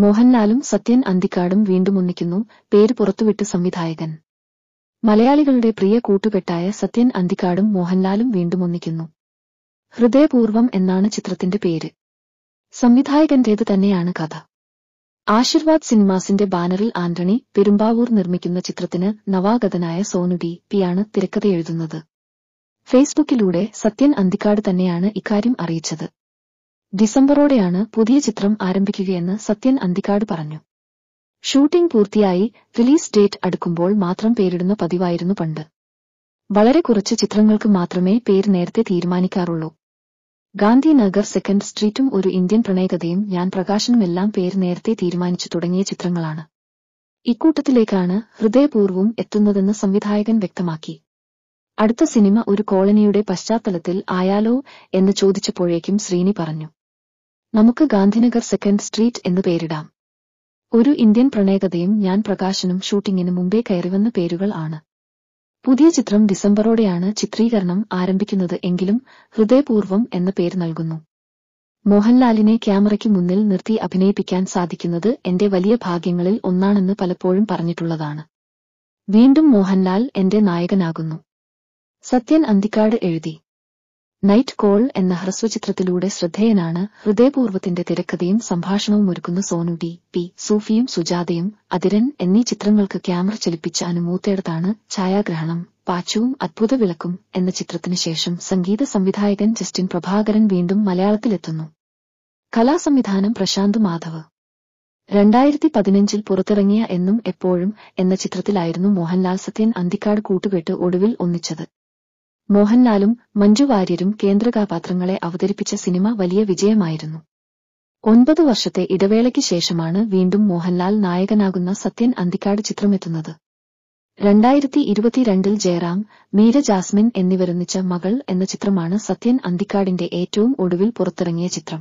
മോഹൻലാലും സത്യൻ അന്തിക്കാടും വീണ്ടും ഒന്നിക്കുന്നു. പേര് പുറത്തുവിട്ട് സംവിധായകൻ. മലയാളികളുടെ പ്രിയ കൂട്ടുകെട്ടായ സത്യൻ അന്തിക്കാടും മോഹൻലാലും വീണ്ടും ഒന്നിക്കുന്നു. ഹൃദയപൂർവം എന്നാണ് ചിത്രത്തിന്റെ പേര്. സംവിധായകന്റേത് തന്നെയാണ് കഥ. ആശീർവാദ് സിനിമാസിന്റെ ബാനറിൽ ആന്റണി പെരുമ്പാവൂർ നിർമ്മിക്കുന്ന ചിത്രത്തിന് നവാഗതനായ സോനു ഡി. പിയാണ് തിരക്കഥയെഴുതുന്നത്. ഫേസ്ബുക്കിലൂടെ സത്യൻ അന്തിക്കാട് തന്നെയാണ് ഇക്കാര്യം അറിയിച്ചത്. ഡിസംബറോടെയാണ് പുതിയ ചിത്രം ആരംഭിക്കുകയെന്ന് സത്യൻ അന്തിക്കാട് പറഞ്ഞു. ഷൂട്ടിംഗ് പൂർത്തിയായി റിലീസ് ഡേറ്റ് അടുക്കുമ്പോൾ മാത്രം പേരിടുന്ന പതിവായിരുന്നു പണ്ട്. വളരെ കുറച്ച് ചിത്രങ്ങൾക്ക് മാത്രമേ പേര് നേരത്തെ തീരുമാനിക്കാറുള്ളൂ. ഗാന്ധിനഗർ സെക്കൻഡ് സ്ട്രീറ്റും ഒരു ഇന്ത്യൻ പ്രണയകഥയും ഞാൻ പ്രകാശനുമെല്ലാം പേര് നേരത്തെ തീരുമാനിച്ചു തുടങ്ങിയ ചിത്രങ്ങളാണ്. ഇക്കൂട്ടത്തിലേക്കാണ് ഹൃദയപൂർവം എത്തുന്നതെന്ന് സംവിധായകൻ വ്യക്തമാക്കി. അടുത്ത സിനിമ ഒരു കോളനിയുടെ പശ്ചാത്തലത്തിൽ ആയാലോ എന്ന് ചോദിച്ചപ്പോഴേക്കും ശ്രീനി പറഞ്ഞു. നമുക്ക് ഗാന്ധിനഗർ സെക്കൻഡ് സ്ട്രീറ്റ് എന്ന് പേരിടാം. ഒരു ഇന്ത്യൻ പ്രണയകഥയും ഞാൻ പ്രകാശനും ഷൂട്ടിങ്ങിന് മുമ്പേ കയറിവന്ന പേരുകൾ ആണ്. പുതിയ ചിത്രം ഡിസംബറോടെയാണ് ചിത്രീകരണം ആരംഭിക്കുന്നത് എങ്കിലും ഹൃദയപൂർവം എന്ന പേര് നൽകുന്നു. മോഹൻലാലിനെ ക്യാമറയ്ക്ക് മുന്നിൽ നിർത്തി അഭിനയിപ്പിക്കാൻ സാധിക്കുന്നത് എന്റെ വലിയ ഭാഗ്യങ്ങളിൽ ഒന്നാണെന്ന് പലപ്പോഴും പറഞ്ഞിട്ടുള്ളതാണ്. വീണ്ടും മോഹൻലാൽ എന്റെ നായകനാകുന്നു. സത്യൻ അന്തിക്കാട് എഴുതി. നൈറ്റ് കോൾ എന്ന ഹ്രസ്വചിത്രത്തിലൂടെ ശ്രദ്ധേയനാണ് ഹൃദയപൂർവത്തിന്റെ തിരക്കഥയും സംഭാഷണവും ഒരുക്കുന്ന സോനു ഡി പി സൂഫിയും സുജാതയും അതിരൻ എന്നീ ചിത്രങ്ങൾക്ക് ക്യാമറ ചലിപ്പിച്ച അനുമൂത്തേടത്താണ് ഛായാഗ്രഹണം. പാച്ചുവും അത്ഭുത വിളക്കും എന്ന ചിത്രത്തിനു ശേഷം സംഗീത സംവിധായകൻ ജസ്റ്റിൻ പ്രഭാകരൻ വീണ്ടും മലയാളത്തിലെത്തുന്നു. കലാസംവിധാനം പ്രശാന്ത് മാധവ്. രണ്ടായിരത്തി പതിനഞ്ചിൽ പുറത്തിറങ്ങിയ എന്നും എപ്പോഴും എന്ന ചിത്രത്തിലായിരുന്നു മോഹൻലാൽ സത്യൻ അന്തിക്കാട് കൂട്ടുകെട്ട് ഒടുവിൽ ഒന്നിച്ചത്. മോഹൻലാലും മഞ്ജു വാര്യരും കേന്ദ്രകഥാപാത്രങ്ങളെ അവതരിപ്പിച്ച സിനിമ വലിയ വിജയമായിരുന്നു. ഒൻപത് വർഷത്തെ ഇടവേളയ്ക്ക് ശേഷമാണ് വീണ്ടും മോഹൻലാൽ നായകനാകുന്ന സത്യൻ അന്തിക്കാട് ചിത്രമെത്തുന്നത്. രണ്ടായിരത്തി ഇരുപത്തിരണ്ടിൽ ജയറാം മീര ജാസ്മിൻ എന്നിവരൊന്നിച്ച മകൾ എന്ന ചിത്രമാണ് സത്യൻ അന്തിക്കാടിന്റെ ഏറ്റവും ഒടുവിൽ പുറത്തിറങ്ങിയ ചിത്രം.